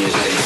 Tuesday.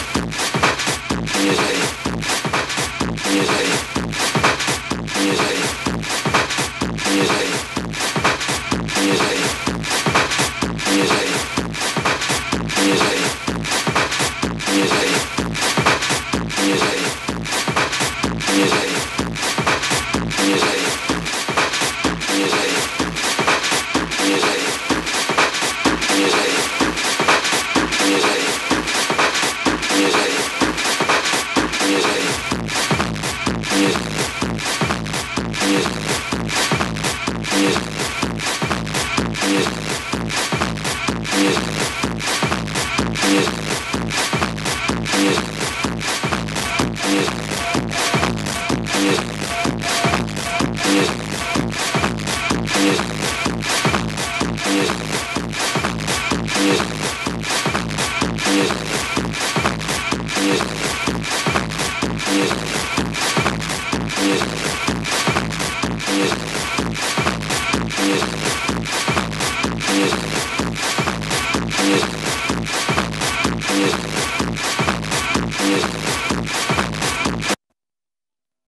Yeah.